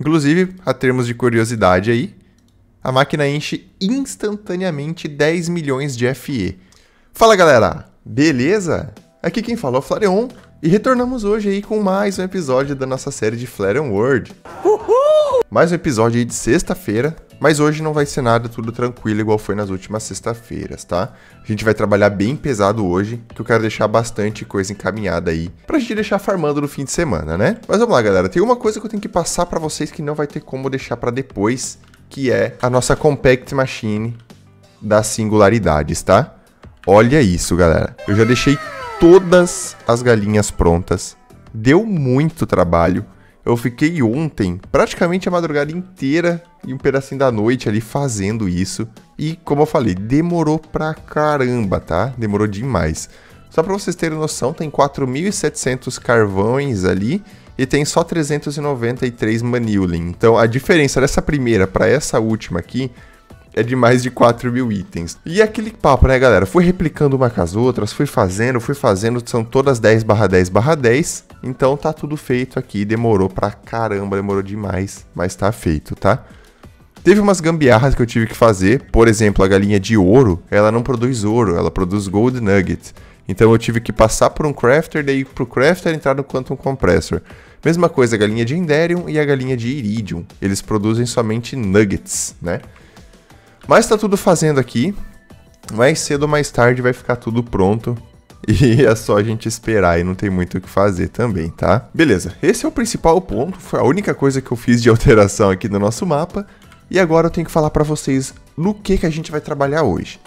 Inclusive, a termos de curiosidade aí, a máquina enche instantaneamente 10 milhões de FE. Fala galera, beleza? Aqui quem falou é o Flareon e retornamos hoje aí com mais um episódio da nossa série de Flareon World. Uhul! Mais um episódio aí de sexta-feira, mas hoje não vai ser nada tudo tranquilo igual foi nas últimas sexta-feiras, tá? A gente vai trabalhar bem pesado hoje, que eu quero deixar bastante coisa encaminhada aí, pra gente deixar farmando no fim de semana, né? Mas vamos lá, galera, tem uma coisa que eu tenho que passar para vocês que não vai ter como deixar para depois, que é a nossa Compact Machine das singularidades, tá? Olha isso, galera. Eu já deixei todas as galinhas prontas. Deu muito trabalho. Eu fiquei ontem, praticamente a madrugada inteira e um pedacinho da noite ali fazendo isso. E como eu falei, demorou pra caramba, tá? Demorou demais. Só para vocês terem noção, tem 4.700 carvões ali e tem só 393 manilin. Então a diferença dessa primeira para essa última aqui é de mais de 4 mil itens. E aquele papo, né, galera? Fui replicando uma com as outras, fui fazendo, fui fazendo, são todas 10 barra 10 barra 10. Então tá tudo feito aqui, demorou pra caramba, demorou demais, mas tá feito, tá? Teve umas gambiarras que eu tive que fazer, por exemplo, a galinha de ouro, ela não produz ouro, ela produz gold nugget. Então eu tive que passar por um crafter, daí pro crafter entrar no quantum compressor. Mesma coisa a galinha de Enderium e a galinha de Iridium. Eles produzem somente nuggets, né? Mas tá tudo fazendo aqui. Mais cedo ou mais tarde vai ficar tudo pronto. E é só a gente esperar e não tem muito o que fazer também, tá? Beleza, esse é o principal ponto, foi a única coisa que eu fiz de alteração aqui no nosso mapa. E agora eu tenho que falar para vocês no que, que a gente vai trabalhar hoje.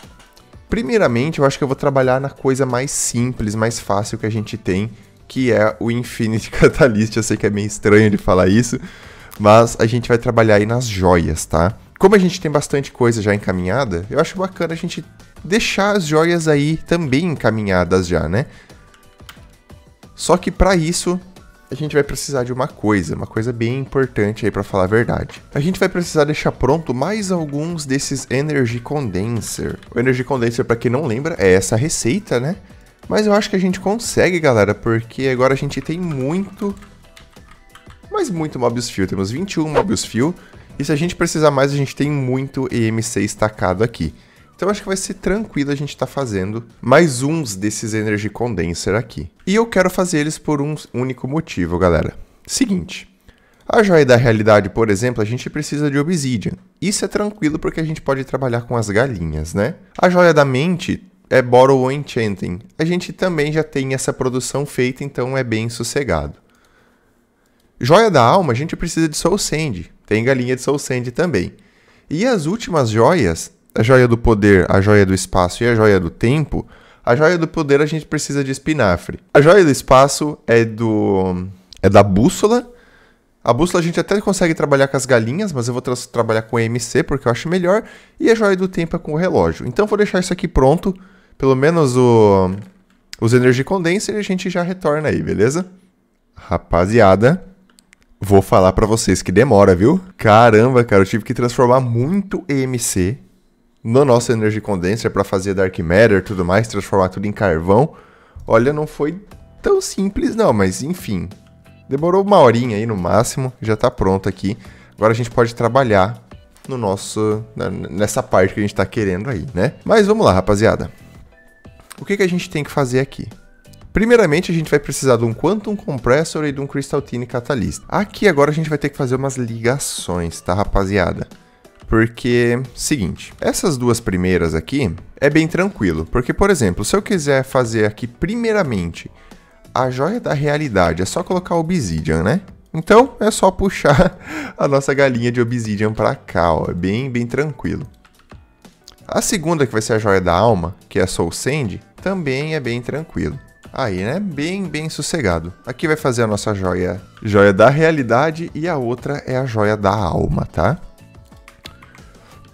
Primeiramente, eu acho que eu vou trabalhar na coisa mais simples, mais fácil que a gente tem, que é o Infinity Catalyst. Eu sei que é meio estranho de falar isso, mas a gente vai trabalhar aí nas joias, tá? Como a gente tem bastante coisa já encaminhada, eu acho bacana a gente deixar as joias aí também encaminhadas já, né? Só que para isso, a gente vai precisar de uma coisa, uma coisa bem importante aí para falar a verdade. A gente vai precisar deixar pronto mais alguns desses Energy Condenser. O Energy Condenser, para quem não lembra, é essa receita, né? Mas eu acho que a gente consegue, galera, porque agora a gente tem muito, mas muito Mobius Fuel. Temos 21 Mobius Fuel e se a gente precisar mais, a gente tem muito EMC estacado aqui. Então acho que vai ser tranquilo a gente estar tá fazendo mais uns desses Energy Condenser aqui. E eu quero fazer eles por um único motivo, galera. Seguinte, a joia da realidade, por exemplo, a gente precisa de Obsidian. Isso é tranquilo porque a gente pode trabalhar com as galinhas, né? A joia da mente é Borrow Enchanting. A gente também já tem essa produção feita, então é bem sossegado. Joia da alma, a gente precisa de Soul Sand. Tem galinha de Soul Sand também. E as últimas joias, a joia do poder, a joia do espaço e a joia do tempo, a joia do poder a gente precisa de espinafre. A joia do espaço é do é da bússola. A bússola a gente até consegue trabalhar com as galinhas, mas eu vou tra trabalhar com EMC porque eu acho melhor. E a joia do tempo é com o relógio. Então vou deixar isso aqui pronto. Pelo menos o, os Energy Condenser e a gente já retorna aí, beleza? Rapaziada, Vou falar para vocês que demora, viu? Caramba, cara, eu tive que transformar muito EMC no nosso Energy Condenser para fazer Dark Matter e tudo mais, transformar tudo em carvão. Olha, não foi tão simples não, mas enfim. Demorou uma horinha aí no máximo, já tá pronto aqui. Agora a gente pode trabalhar no nosso nessa parte que a gente tá querendo aí, né? Mas vamos lá, rapaziada. O que que a gente tem que fazer aqui? Primeiramente, a gente vai precisar de um Quantum Compressor e de um Crystal Tine Catalyst. Aqui agora a gente vai ter que fazer umas ligações, tá, rapaziada? Porque, seguinte, essas duas primeiras aqui é bem tranquilo. Porque, por exemplo, se eu quiser fazer aqui primeiramente a joia da realidade, é só colocar Obsidian, né? Então, é só puxar a nossa galinha de Obsidian pra cá, ó. É bem, bem tranquilo. A segunda, que vai ser a joia da alma, que é a Soul Sand, também é bem tranquilo. Aí, né? Bem, bem sossegado. Aqui vai fazer a nossa joia, joia da realidade e a outra é a joia da alma, tá?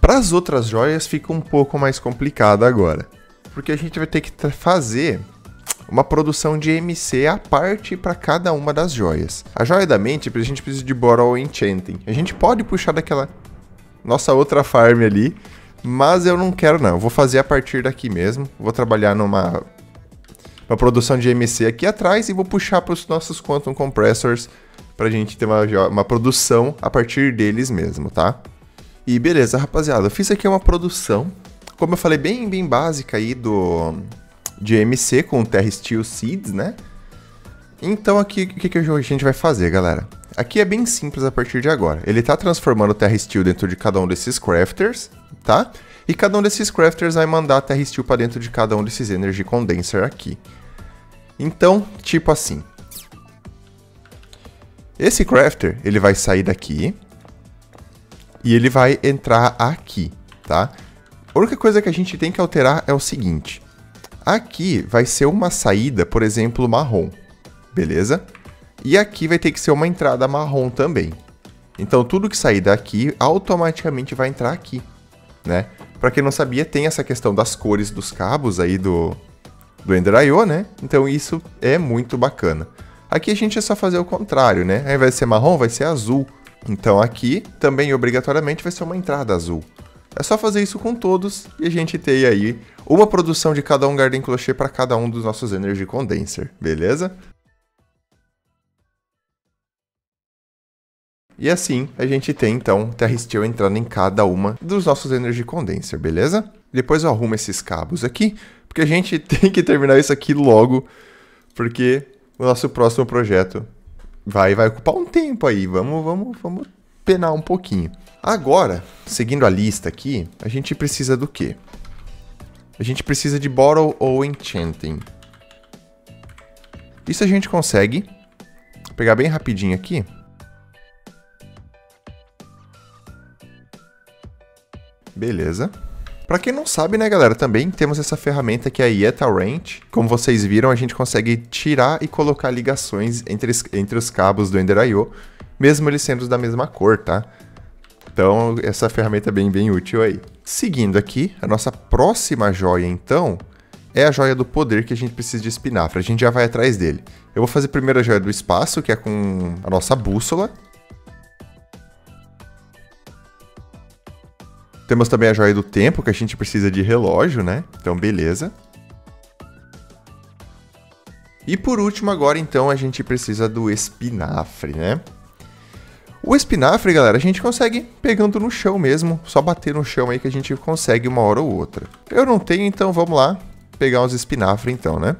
Para as outras joias fica um pouco mais complicado agora, porque a gente vai ter que fazer uma produção de MC à parte para cada uma das joias. A joia da mente, a gente precisa de Borrow Enchanting. A gente pode puxar daquela nossa outra farm ali, mas eu não quero não. Eu vou fazer a partir daqui mesmo. Vou trabalhar numa uma produção de MC aqui atrás e vou puxar para os nossos Quantum Compressors pra gente ter uma, uma produção a partir deles mesmo, tá? E beleza, rapaziada, eu fiz aqui uma produção, como eu falei, bem, bem básica aí do de MC com Terra Steel Seeds, né? Então aqui, o que, que a gente vai fazer, galera? Aqui é bem simples a partir de agora. Ele tá transformando o Terra Steel dentro de cada um desses crafters, tá? E cada um desses crafters vai mandar Terra Steel para dentro de cada um desses Energy Condenser aqui. Então, tipo assim. Esse crafter, ele vai sair daqui, e ele vai entrar aqui, tá? A única coisa que a gente tem que alterar é o seguinte. Aqui vai ser uma saída, por exemplo, marrom, beleza? E aqui vai ter que ser uma entrada marrom também. Então tudo que sair daqui automaticamente vai entrar aqui, né? Para quem não sabia, tem essa questão das cores dos cabos aí do, do Ender.io, né? Então isso é muito bacana. Aqui a gente é só fazer o contrário, né? Invés de ser marrom, vai ser azul. Então aqui também obrigatoriamente vai ser uma entrada azul. É só fazer isso com todos e a gente tem aí uma produção de cada um Garden Clocher para cada um dos nossos Energy Condenser, beleza? E assim a gente tem então Terra Steel entrando em cada uma dos nossos Energy Condenser, beleza? Depois eu arrumo esses cabos aqui, porque a gente tem que terminar isso aqui logo, porque o nosso próximo projeto vai, vai ocupar um tempo aí. Vamos, vamos, vamos penar um pouquinho. Agora, seguindo a lista aqui, a gente precisa do quê? A gente precisa de Bottle ou Enchanting. Isso a gente consegue pegar bem rapidinho aqui. Beleza. Para quem não sabe, né, galera, também temos essa ferramenta que é a Yeta Range. Como vocês viram, a gente consegue tirar e colocar ligações entre, entre os cabos do Ender.io, mesmo eles sendo da mesma cor, tá? Então, essa ferramenta é bem, bem útil aí. Seguindo aqui, a nossa próxima joia, então, é a joia do poder que a gente precisa de espinafre. A gente já vai atrás dele. Eu vou fazer primeiro a joia do espaço, que é com a nossa bússola. Temos também a joia do tempo, que a gente precisa de relógio, né? Então, beleza. E por último, agora então, a gente precisa do espinafre, né? O espinafre, galera, a gente consegue pegando no chão mesmo, só bater no chão aí que a gente consegue uma hora ou outra. Eu não tenho, então vamos lá pegar uns espinafre então, né?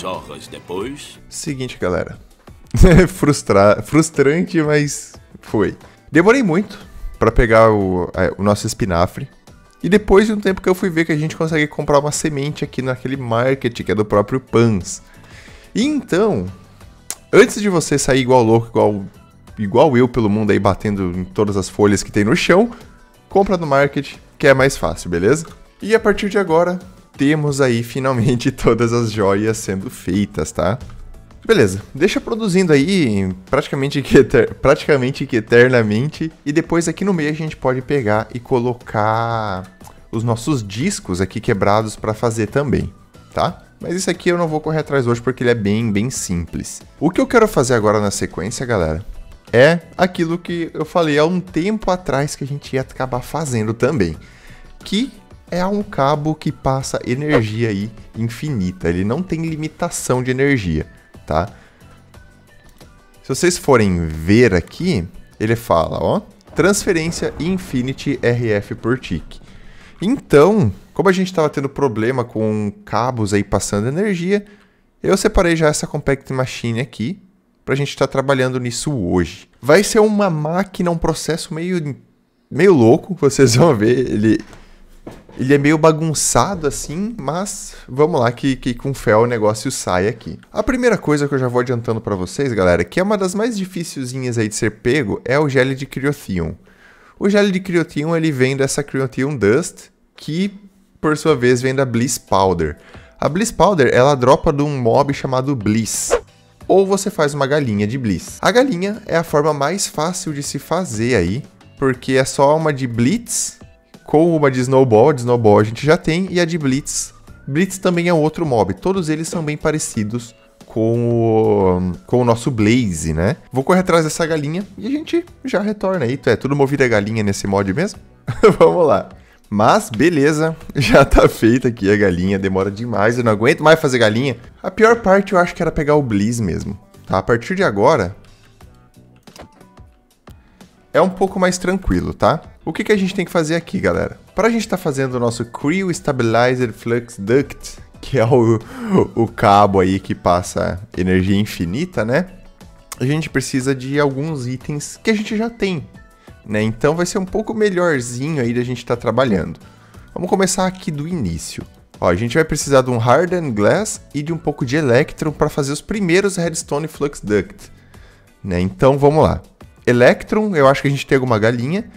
Duas horas depois. Seguinte, galera. Frustra... Frustrante, mas foi. Demorei muito para pegar o, o nosso espinafre. E depois de um tempo que eu fui ver que a gente consegue comprar uma semente aqui naquele market que é do próprio Pans. E então, antes de você sair igual louco, igual, igual eu pelo mundo aí batendo em todas as folhas que tem no chão, compra no market, que é mais fácil, beleza? E a partir de agora, temos aí finalmente todas as joias sendo feitas, tá? Beleza, deixa produzindo aí praticamente que, praticamente que eternamente e depois aqui no meio a gente pode pegar e colocar os nossos discos aqui quebrados para fazer também, tá? Mas isso aqui eu não vou correr atrás hoje porque ele é bem, bem simples. O que eu quero fazer agora na sequência, galera, é aquilo que eu falei há um tempo atrás que a gente ia acabar fazendo também, que é um cabo que passa energia aí infinita, ele não tem limitação de energia, tá? Se vocês forem ver aqui, ele fala, ó, transferência Infinity RF por tick. Então, como a gente estava tendo problema com cabos aí passando energia, eu separei já essa Compact Machine aqui para a gente estar tá trabalhando nisso hoje. Vai ser uma máquina, um processo meio, meio louco, vocês vão ver. Ele, ele é meio bagunçado assim, mas vamos lá que, que com fé o negócio sai aqui. A primeira coisa que eu já vou adiantando para vocês, galera, que é uma das mais dificilzinhas aí de ser pego, é o gel de Cryotheon. O gel de Cryotheon ele vem dessa Cryotheon Dust, que por sua vez vem da Bliss Powder. A Bliss Powder ela dropa de um mob chamado Bliss. Ou você faz uma galinha de Bliss. A galinha é a forma mais fácil de se fazer aí, porque é só uma de Blitz com uma de Snowball, de Snowball a gente já tem, e a de Blitz. Blitz também é outro mob, todos eles são bem parecidos com o, com o nosso Blaze, né? Vou correr atrás dessa galinha e a gente já retorna aí. É tudo movida galinha nesse mod mesmo. Vamos lá. Mas, beleza, já tá feita aqui a galinha, demora demais, eu não aguento mais fazer galinha. A pior parte eu acho que era pegar o Bliss mesmo, tá? A partir de agora, é um pouco mais tranquilo, tá? O que, que a gente tem que fazer aqui, galera? Para a gente estar tá fazendo o nosso Creo Stabilizer Flux Duct, que é o, o cabo aí que passa energia infinita, né? A gente precisa de alguns itens que a gente já tem, né? Então vai ser um pouco melhorzinho aí da gente estar tá trabalhando. Vamos começar aqui do início. Ó, a gente vai precisar de um Hardened Glass e de um pouco de Electron para fazer os primeiros Redstone Flux Duct. Né? Então vamos lá. Electron, eu acho que a gente tem alguma galinha.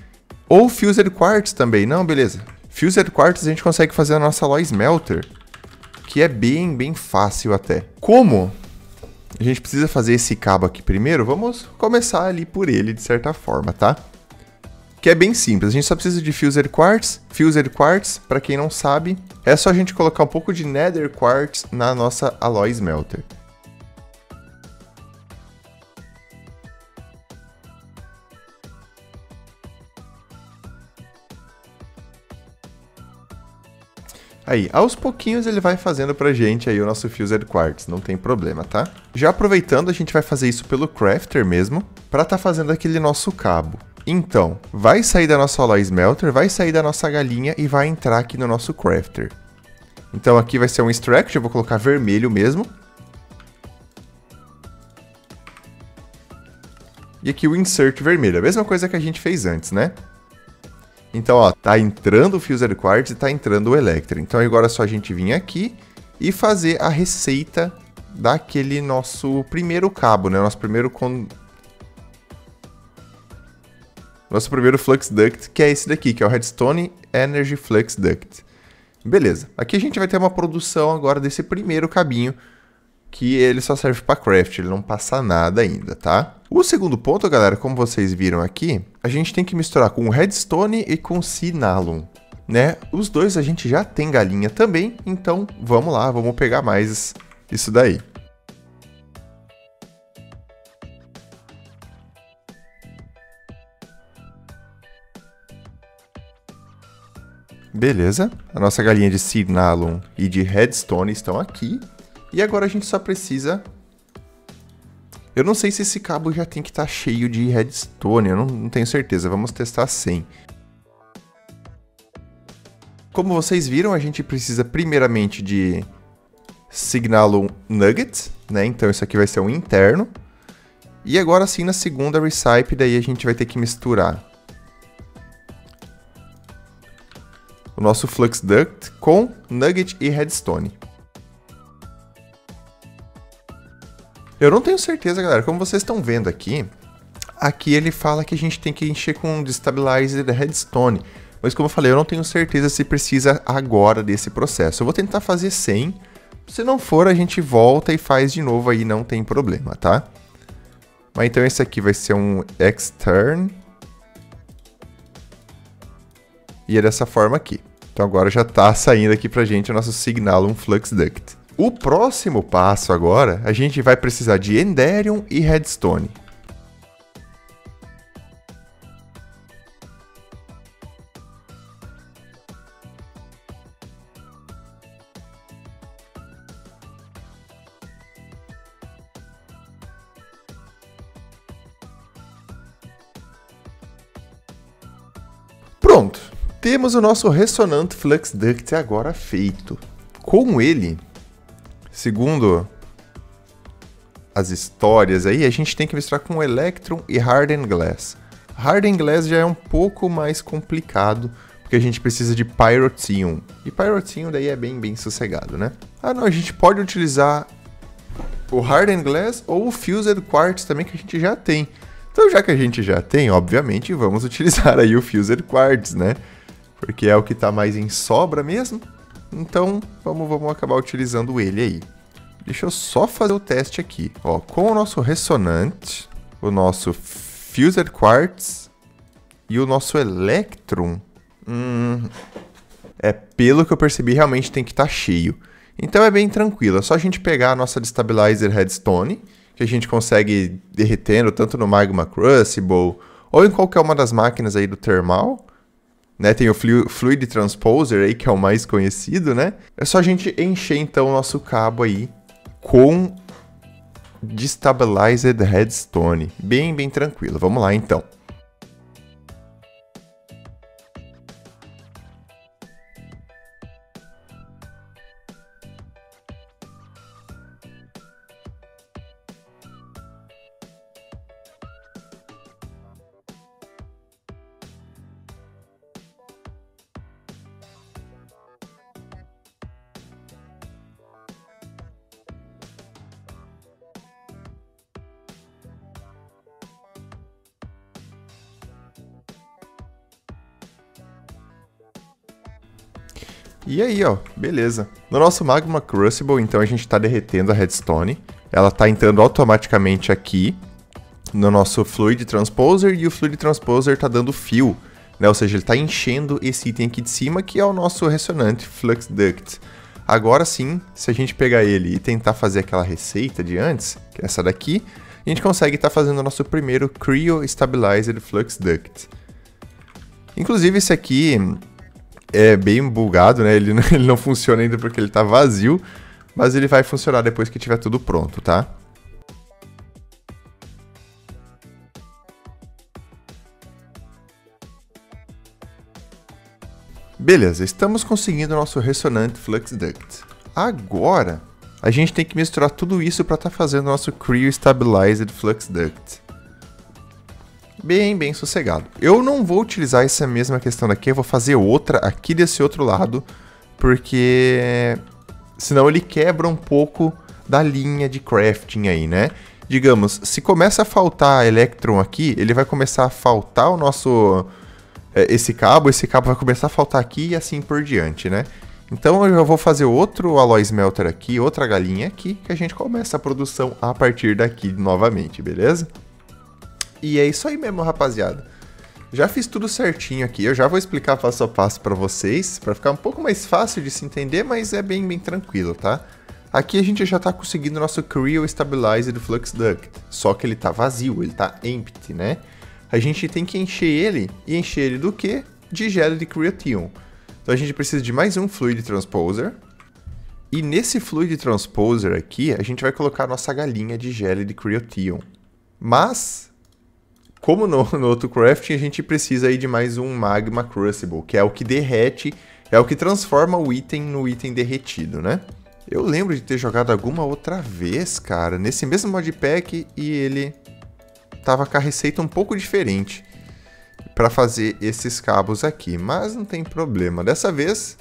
Ou Fused Quartz também. Não, beleza. Fused Quartz a gente consegue fazer a nossa Alloy Smelter. Que é bem, bem fácil até. Como a gente precisa fazer esse cabo aqui primeiro, vamos começar ali por ele de certa forma, tá? que é bem simples. A gente só precisa de Fused Quartz. Fused Quartz, para quem não sabe, é só a gente colocar um pouco de Nether Quartz na nossa Alloy Smelter. Aí, aos pouquinhos ele vai fazendo pra gente aí o nosso Fused Quartz, não tem problema, tá? Já aproveitando, a gente vai fazer isso pelo Crafter mesmo, pra tá fazendo aquele nosso cabo. Então, vai sair da nossa Alloy Smelter, vai sair da nossa galinha e vai entrar aqui no nosso Crafter. Então aqui vai ser um Extract, eu vou colocar vermelho mesmo. E aqui o Insert vermelho, a mesma coisa que a gente fez antes, né? Então, ó, tá entrando o Fused Quartz e tá entrando o Electra. Então agora é só a gente vir aqui e fazer a receita daquele nosso primeiro cabo, né? Nosso primeiro con nosso primeiro Flux Duct, que é esse daqui, que é o Redstone Energy Flux Duct. Beleza, aqui a gente vai ter uma produção agora desse primeiro cabinho, que ele só serve para craft, ele não passa nada ainda, tá? O segundo ponto, galera, como vocês viram aqui, a gente tem que misturar com redstone e com sinalum, né? Os dois a gente já tem galinha também, então vamos lá, vamos pegar mais isso daí. Beleza, a nossa galinha de Signalum e de Redstone estão aqui. E agora a gente só precisa... Eu não sei se esse cabo já tem que estar tá cheio de Redstone, eu não, não tenho certeza, vamos testar sem. Como vocês viram, a gente precisa primeiramente de Signalum Nugget, né? Então isso aqui vai ser um interno. E agora sim, na segunda recipe, daí a gente vai ter que misturar o nosso Flux Duct com Nugget e Redstone. Eu não tenho certeza, galera, como vocês estão vendo aqui, aqui ele fala que a gente tem que encher com um Destabilizer Redstone, mas como eu falei, eu não tenho certeza se precisa agora desse processo. Eu vou tentar fazer sem, se não for a gente volta e faz de novo aí, não tem problema, tá? Mas então esse aqui vai ser um extern. E é dessa forma aqui. Então agora já está saindo aqui para a gente o nosso Signalum Flux Duct. O próximo passo agora, a gente vai precisar de Enderium e Redstone. Pronto, temos o nosso Resonant Flux Duct agora feito. Com ele, segundo as histórias aí, a gente tem que misturar com Electron e Hardened Glass. Hardened Glass já é um pouco mais complicado, porque a gente precisa de Pyrotium. E Pyrotium daí é bem, bem sossegado, né? Ah não, a gente pode utilizar o Hardened Glass ou o Fused Quartz também, que a gente já tem. Então já que a gente já tem, obviamente, vamos utilizar aí o Fused Quartz, né? porque é o que está mais em sobra mesmo. Então, vamos, vamos acabar utilizando ele aí. Deixa eu só fazer o teste aqui. Ó, com o nosso ressonante, o nosso Fused Quartz e o nosso Electron. Hum, é, pelo que eu percebi, realmente tem que estar tá cheio. Então é bem tranquilo, é só a gente pegar a nossa Destabilizer Redstone, que a gente consegue derretendo tanto no Magma Crucible ou em qualquer uma das máquinas aí do Thermal, né? Tem o Fluid Transposer aí, que é o mais conhecido, né? É só a gente encher então o nosso cabo aí com Destabilized Headstone. Bem, bem tranquilo. Vamos lá então. E aí, ó, beleza. No nosso Magma Crucible, então, a gente está derretendo a redstone. Ela está entrando automaticamente aqui no nosso Fluid Transposer e o Fluid Transposer está dando fio, né? Ou seja, ele está enchendo esse item aqui de cima, que é o nosso ressonante Flux Duct. Agora sim, se a gente pegar ele e tentar fazer aquela receita de antes, que é essa daqui, a gente consegue estar tá fazendo o nosso primeiro Cryo Stabilized Flux Duct. Inclusive, esse aqui é bem bugado, né? Ele, ele não funciona ainda porque ele tá vazio, mas ele vai funcionar depois que tiver tudo pronto, tá? Beleza, estamos conseguindo nosso Ressonant Flux Duct. Agora, a gente tem que misturar tudo isso para estar tá fazendo nosso Creo Stabilized Flux Duct bem, bem sossegado. Eu não vou utilizar essa mesma questão daqui, eu vou fazer outra aqui desse outro lado, porque senão ele quebra um pouco da linha de crafting aí, né? Digamos, se começa a faltar Electron aqui, ele vai começar a faltar o nosso... É, esse cabo, esse cabo vai começar a faltar aqui e assim por diante, né? Então eu já vou fazer outro Alloy Smelter aqui, outra galinha aqui, que a gente começa a produção a partir daqui novamente, beleza? E é isso aí mesmo, rapaziada. Já fiz tudo certinho aqui, eu já vou explicar passo a passo para vocês, para ficar um pouco mais fácil de se entender, mas é bem, bem tranquilo, tá? Aqui a gente já está conseguindo nosso Creo Stabilized Flux Duct, só que ele está vazio, ele está empty, né? A gente tem que encher ele, e encher ele do quê? De gelo de Creation. Então a gente precisa de mais um Fluid Transposer, e nesse Fluid Transposer aqui, a gente vai colocar nossa galinha de gelo de Creation. Mas como no, no outro crafting, a gente precisa aí de mais um Magma Crucible, que é o que derrete, é o que transforma o item no item derretido, né? Eu lembro de ter jogado alguma outra vez, cara, nesse mesmo modpack e ele tava com a receita um pouco diferente para fazer esses cabos aqui, mas não tem problema. Dessa vez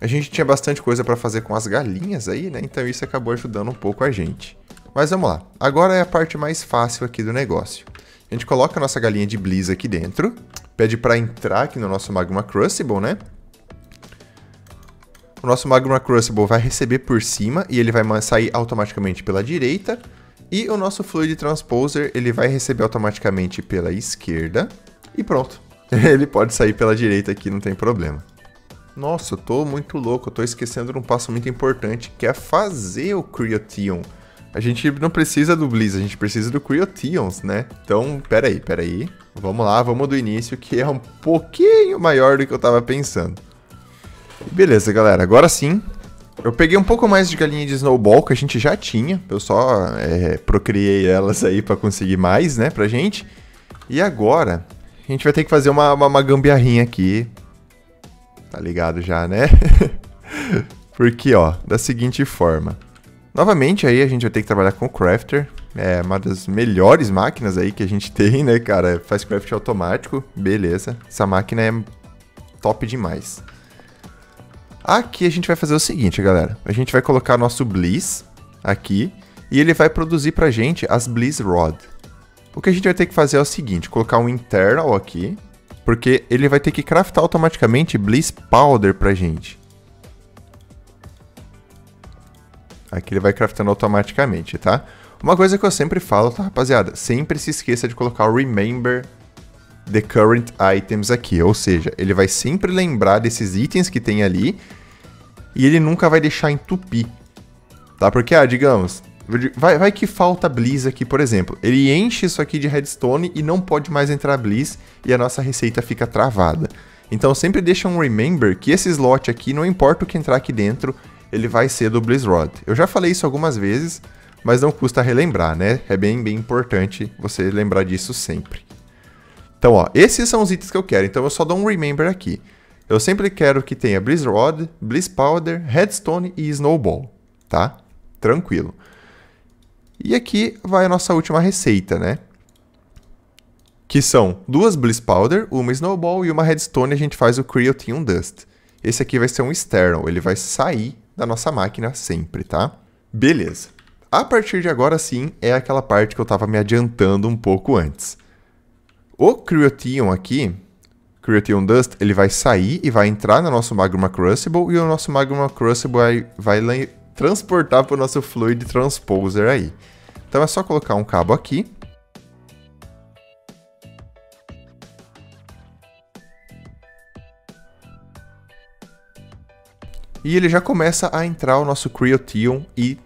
a gente tinha bastante coisa para fazer com as galinhas aí, né? Então isso acabou ajudando um pouco a gente. Mas vamos lá. Agora é a parte mais fácil aqui do negócio. A gente coloca a nossa galinha de Bliss aqui dentro, pede para entrar aqui no nosso Magma Crucible, né? O nosso Magma Crucible vai receber por cima e ele vai sair automaticamente pela direita. E o nosso Fluid Transposer, ele vai receber automaticamente pela esquerda. E pronto. Ele pode sair pela direita aqui, não tem problema. Nossa, eu tô muito louco, eu tô esquecendo de um passo muito importante, que é fazer o Creation a gente não precisa do Blizz, a gente precisa do Creotions, né? Então, peraí, peraí. Vamos lá, vamos do início, que é um pouquinho maior do que eu tava pensando. Beleza, galera, agora sim. Eu peguei um pouco mais de galinha de Snowball, que a gente já tinha. Eu só é, procriei elas aí para conseguir mais, né, pra gente. E agora, a gente vai ter que fazer uma, uma, uma gambiarrinha aqui. Tá ligado já, né? Porque, ó, da seguinte forma. Novamente aí a gente vai ter que trabalhar com o Crafter, é uma das melhores máquinas aí que a gente tem, né, cara? Faz craft automático, beleza. Essa máquina é top demais. Aqui a gente vai fazer o seguinte, galera. A gente vai colocar nosso Bliss aqui e ele vai produzir pra gente as Bliss Rod. O que a gente vai ter que fazer é o seguinte, colocar um internal aqui, porque ele vai ter que craftar automaticamente Bliss Powder pra gente. Aqui ele vai craftando automaticamente, tá? Uma coisa que eu sempre falo, tá, rapaziada? Sempre se esqueça de colocar o Remember the Current Items aqui. Ou seja, ele vai sempre lembrar desses itens que tem ali e ele nunca vai deixar entupir. Tá? Porque, ah, digamos, vai, vai que falta Bliss aqui, por exemplo. Ele enche isso aqui de redstone e não pode mais entrar Bliss e a nossa receita fica travada. Então sempre deixa um remember que esse slot aqui, não importa o que entrar aqui dentro, ele vai ser do Blizzrod. Eu já falei isso algumas vezes, mas não custa relembrar, né? É bem, bem importante você lembrar disso sempre. Então, ó, esses são os itens que eu quero, então eu só dou um remember aqui. Eu sempre quero que tenha Blizzrod, Blizz Powder, Headstone e Snowball, tá? Tranquilo. E aqui vai a nossa última receita, né? Que são duas Bliss Powder, uma Snowball e uma Redstone a gente faz o Creotium Dust. Esse aqui vai ser um external, ele vai sair da nossa máquina sempre, tá? Beleza. A partir de agora sim é aquela parte que eu estava me adiantando um pouco antes. O Creotium aqui, Creotium Dust, ele vai sair e vai entrar no nosso Magma Crucible e o nosso Magma Crucible vai, vai transportar para o nosso Fluid Transposer aí. Então é só colocar um cabo aqui. E ele já começa a entrar o nosso Creotium e,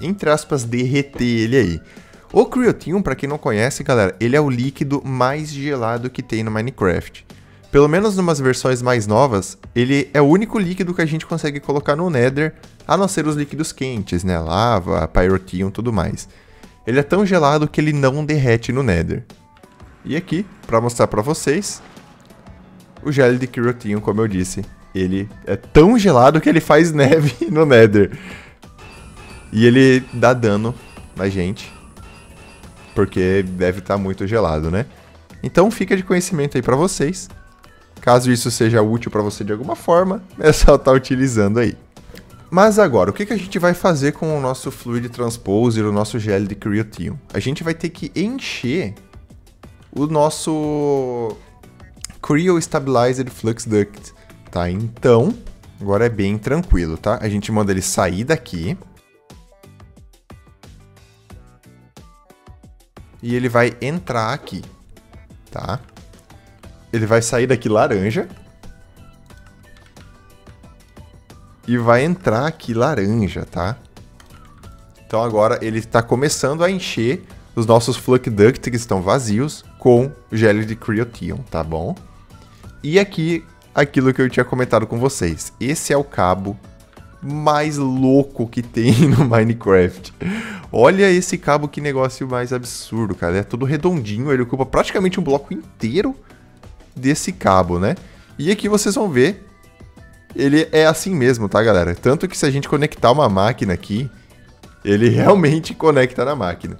entre aspas, derreter ele aí. O Creotium, para quem não conhece, galera, ele é o líquido mais gelado que tem no Minecraft. Pelo menos numas versões mais novas, ele é o único líquido que a gente consegue colocar no Nether, a não ser os líquidos quentes, né? Lava, Pyrotium, tudo mais. Ele é tão gelado que ele não derrete no Nether. E aqui, para mostrar para vocês, o gel de Pyrotium, como eu disse, ele é tão gelado que ele faz neve no Nether. E ele dá dano na gente, porque deve estar tá muito gelado, né? Então fica de conhecimento aí para vocês. Caso isso seja útil para você de alguma forma, é só estar tá utilizando aí. Mas agora, o que, que a gente vai fazer com o nosso Fluid Transposer, o nosso gel de Creotium? A gente vai ter que encher o nosso Creo Stabilized Flux Duct, tá? Então, agora é bem tranquilo, tá? A gente manda ele sair daqui. E ele vai entrar aqui, tá? ele vai sair daqui laranja. E vai entrar aqui laranja, tá? Então agora ele está começando a encher os nossos Flux Duct que estão vazios com gel de Creotium, tá bom? E aqui, aquilo que eu tinha comentado com vocês. Esse é o cabo mais louco que tem no Minecraft. Olha esse cabo, que negócio mais absurdo, cara. É todo redondinho, ele ocupa praticamente um bloco inteiro desse cabo, né? E aqui vocês vão ver, ele é assim mesmo, tá, galera? Tanto que se a gente conectar uma máquina aqui, ele realmente conecta na máquina.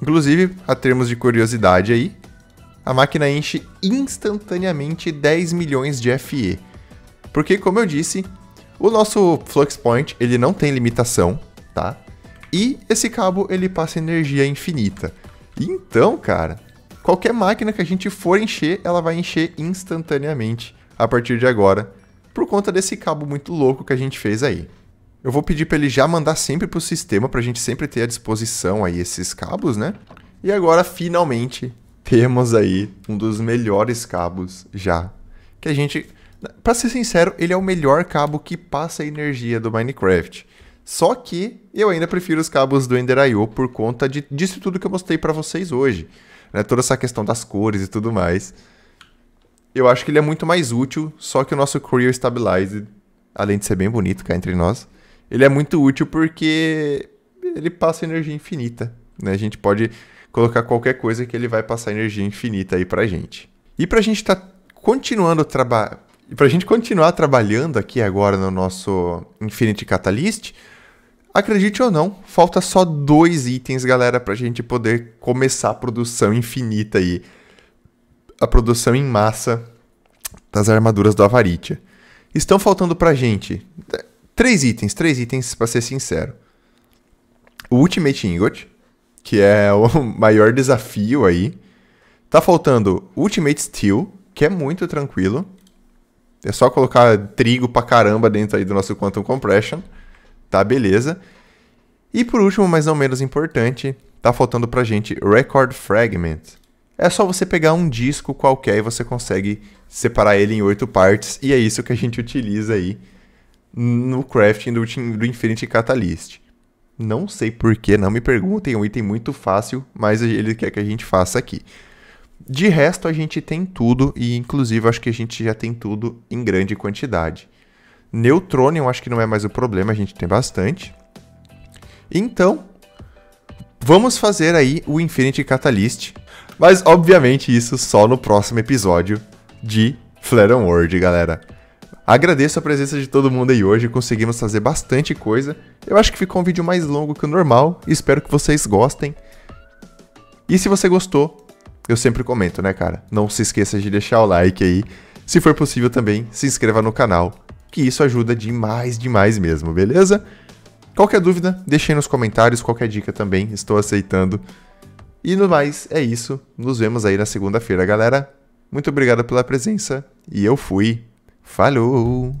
Inclusive, a termos de curiosidade aí, a máquina enche instantaneamente 10 milhões de FE. Porque, como eu disse, o nosso Flux Point, ele não tem limitação, tá? E esse cabo, ele passa energia infinita. Então, cara, qualquer máquina que a gente for encher, ela vai encher instantaneamente a partir de agora, por conta desse cabo muito louco que a gente fez aí. Eu vou pedir para ele já mandar sempre para o sistema, para a gente sempre ter à disposição aí esses cabos, né? E agora, finalmente, temos aí um dos melhores cabos já. Que a gente, para ser sincero, ele é o melhor cabo que passa energia do Minecraft. Só que eu ainda prefiro os cabos do Ender.io por conta de, disso tudo que eu mostrei para vocês hoje né, toda essa questão das cores e tudo mais. Eu acho que ele é muito mais útil, só que o nosso Creo Stabilized, além de ser bem bonito cá entre nós, ele é muito útil porque ele passa energia infinita. Né? A gente pode colocar qualquer coisa que ele vai passar energia infinita aí pra gente. E pra gente estar tá continuando trabalhar. Pra gente continuar trabalhando aqui agora no nosso Infinity Catalyst, Acredite ou não, falta só dois itens, galera, pra gente poder começar a produção infinita aí. A produção em massa das armaduras do Avaritia. Estão faltando pra gente três itens, três itens pra ser sincero. O Ultimate Ingot, que é o maior desafio aí. Tá faltando Ultimate Steel, que é muito tranquilo. É só colocar trigo pra caramba dentro aí do nosso Quantum Compression tá beleza. E por último, mas não menos importante, tá faltando pra gente Record Fragment. É só você pegar um disco qualquer e você consegue separar ele em oito partes, e é isso que a gente utiliza aí no crafting do, do Infinity Catalyst. Não sei porquê, não me perguntem, é um item muito fácil, mas ele quer que a gente faça aqui. De resto, a gente tem tudo, e inclusive acho que a gente já tem tudo em grande quantidade. Neutrônio acho que não é mais o problema, a gente tem bastante. Então, vamos fazer aí o Infinity Catalyst. Mas, obviamente, isso só no próximo episódio de Flare World, galera. Agradeço a presença de todo mundo aí hoje, conseguimos fazer bastante coisa. Eu acho que ficou um vídeo mais longo que o normal, espero que vocês gostem. E se você gostou, eu sempre comento, né, cara? Não se esqueça de deixar o like aí. Se for possível também, se inscreva no canal, que isso ajuda demais, demais mesmo, beleza? Qualquer dúvida, deixe aí nos comentários, qualquer dica também, estou aceitando. E no mais, é isso. Nos vemos aí na segunda-feira, galera. Muito obrigado pela presença e eu fui. Falou!